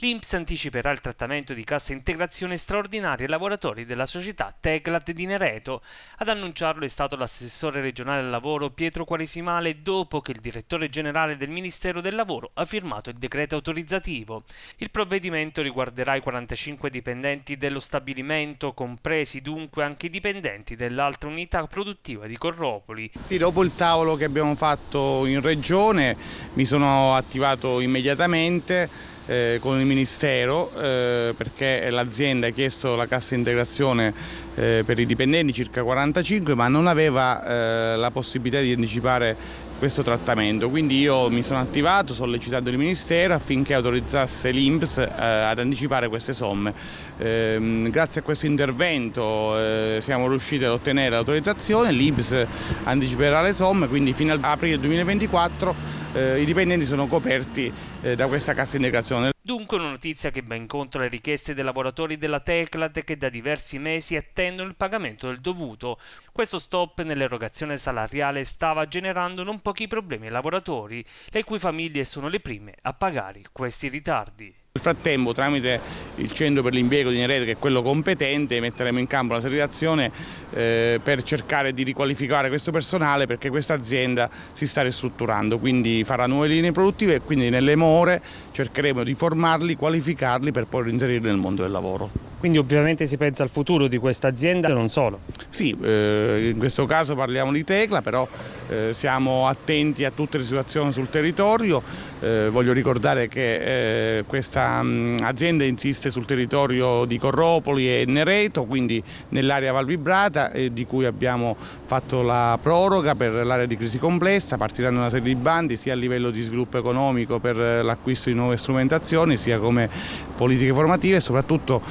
L'Inps anticiperà il trattamento di cassa integrazione straordinaria ai lavoratori della società Teclat di Nereto. Ad annunciarlo è stato l'assessore regionale al lavoro Pietro Quaresimale dopo che il direttore generale del Ministero del Lavoro ha firmato il decreto autorizzativo. Il provvedimento riguarderà i 45 dipendenti dello stabilimento, compresi dunque anche i dipendenti dell'altra unità produttiva di Corropoli. Sì, dopo il tavolo che abbiamo fatto in regione mi sono attivato immediatamente eh, con il Ministero eh, perché l'azienda ha chiesto la cassa integrazione eh, per i dipendenti, circa 45, ma non aveva eh, la possibilità di anticipare questo trattamento. Quindi io mi sono attivato, sollecitato il Ministero affinché autorizzasse l'Inps eh, ad anticipare queste somme. Eh, grazie a questo intervento eh, siamo riusciti ad ottenere l'autorizzazione, l'Inps anticiperà le somme, quindi fino ad aprile 2024 eh, i dipendenti sono coperti eh, da questa cassa integrazione. Dunque una notizia che va incontro alle richieste dei lavoratori della Teclat che da diversi mesi attendono il pagamento del dovuto. Questo stop nell'erogazione salariale stava generando non pochi problemi ai lavoratori, le cui famiglie sono le prime a pagare questi ritardi. Frattempo tramite il centro per l'impiego di Nerete che è quello competente metteremo in campo una serie di azioni eh, per cercare di riqualificare questo personale perché questa azienda si sta ristrutturando, quindi farà nuove linee produttive e quindi nelle more cercheremo di formarli, qualificarli per poi reinserirli nel mondo del lavoro. Quindi ovviamente si pensa al futuro di questa azienda e non solo? Sì, eh, in questo caso parliamo di Tecla, però eh, siamo attenti a tutte le situazioni sul territorio, eh, voglio ricordare che eh, questa mh, azienda insiste sul territorio di Corropoli e Nereto, quindi nell'area Valvibrata, di cui abbiamo fatto la proroga per l'area di crisi complessa, partiranno una serie di bandi sia a livello di sviluppo economico per l'acquisto di nuove strumentazioni, sia come politiche formative e soprattutto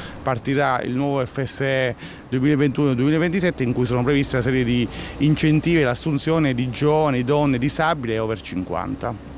partirà il nuovo FSE 2021-2027 in cui sono previste una serie di incentivi all'assunzione di giovani, donne, disabili e over 50.